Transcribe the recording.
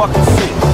fucking see.